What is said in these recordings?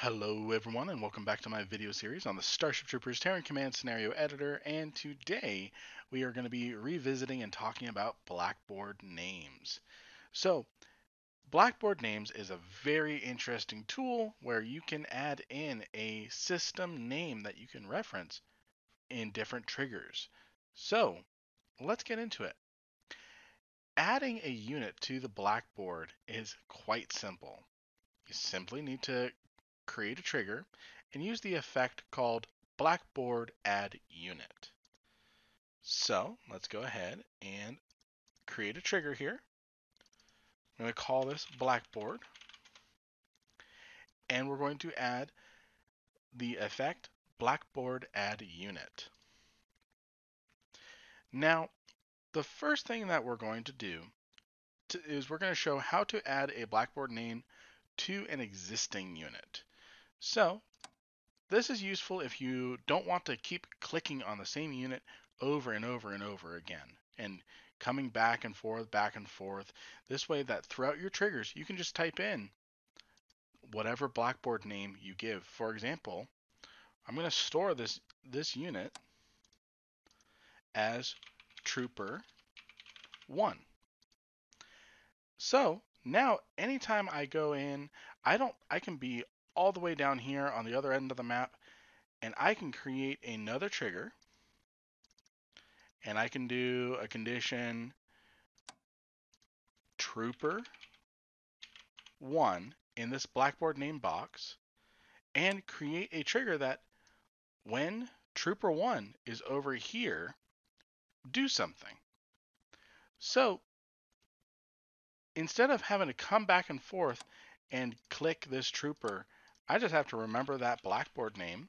Hello everyone and welcome back to my video series on the Starship Troopers Terran Command Scenario Editor and today we are going to be revisiting and talking about Blackboard names. So Blackboard names is a very interesting tool where you can add in a system name that you can reference in different triggers. So let's get into it. Adding a unit to the Blackboard is quite simple. You simply need to create a trigger, and use the effect called Blackboard Add Unit. So let's go ahead and create a trigger here. I'm going to call this Blackboard. And we're going to add the effect Blackboard Add Unit. Now, the first thing that we're going to do to, is we're going to show how to add a Blackboard name to an existing unit. So this is useful if you don't want to keep clicking on the same unit over and over and over again and coming back and forth, back and forth. This way that throughout your triggers, you can just type in whatever Blackboard name you give. For example, I'm going to store this, this unit as Trooper 1. So now anytime I go in, I don't I can be all the way down here on the other end of the map and I can create another trigger and I can do a condition trooper 1 in this blackboard name box and create a trigger that when trooper 1 is over here do something. So instead of having to come back and forth and click this trooper I just have to remember that Blackboard name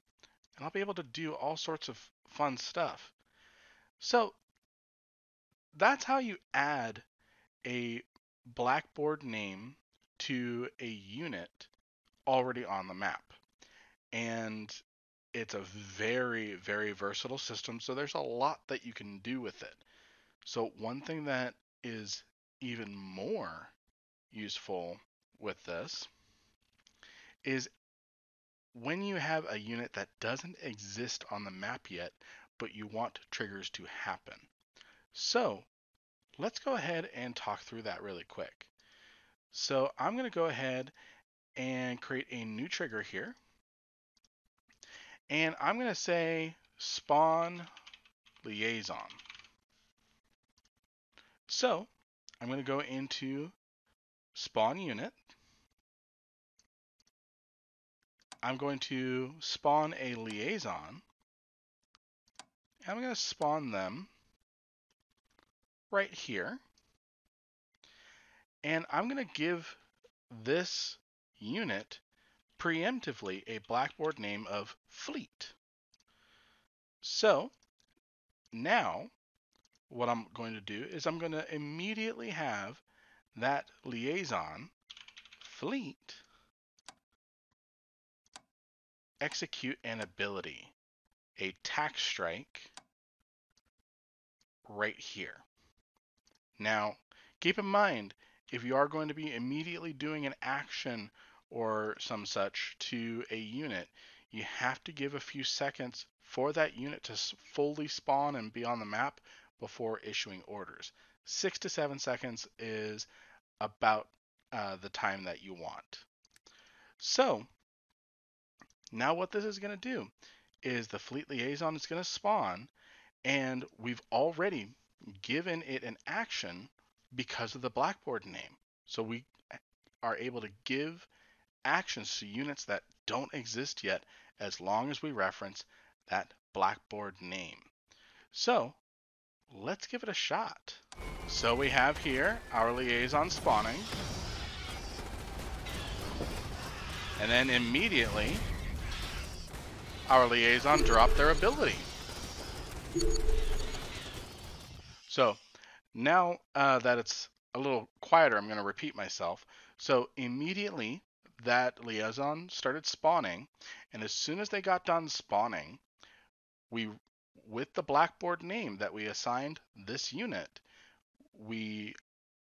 and I'll be able to do all sorts of fun stuff. So that's how you add a Blackboard name to a unit already on the map. And it's a very, very versatile system. So there's a lot that you can do with it. So one thing that is even more useful with this is when you have a unit that doesn't exist on the map yet, but you want triggers to happen. So let's go ahead and talk through that really quick. So I'm going to go ahead and create a new trigger here. And I'm going to say spawn liaison. So I'm going to go into spawn unit I'm going to spawn a liaison. And I'm going to spawn them right here. And I'm going to give this unit preemptively a blackboard name of fleet. So now what I'm going to do is I'm going to immediately have that liaison fleet execute an ability, a tax strike, right here. Now, keep in mind, if you are going to be immediately doing an action or some such to a unit, you have to give a few seconds for that unit to fully spawn and be on the map before issuing orders. Six to seven seconds is about uh, the time that you want. So now what this is going to do is the fleet liaison is going to spawn and we've already given it an action because of the blackboard name. So we are able to give actions to units that don't exist yet as long as we reference that blackboard name. So let's give it a shot. So we have here our liaison spawning. And then immediately our liaison drop their ability. So now uh, that it's a little quieter, I'm going to repeat myself. So immediately that liaison started spawning, and as soon as they got done spawning, we, with the Blackboard name that we assigned this unit, we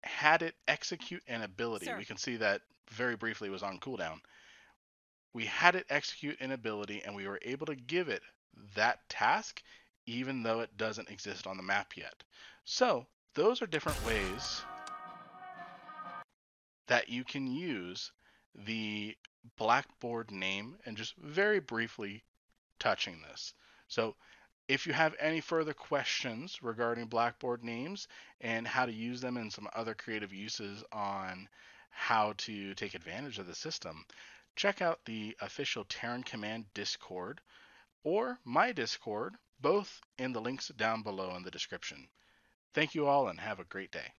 had it execute an ability. Sir. We can see that very briefly was on cooldown. We had it execute an ability and we were able to give it that task even though it doesn't exist on the map yet. So those are different ways that you can use the Blackboard name and just very briefly touching this. So if you have any further questions regarding Blackboard names and how to use them and some other creative uses on how to take advantage of the system, check out the official Terran Command Discord or my Discord, both in the links down below in the description. Thank you all and have a great day.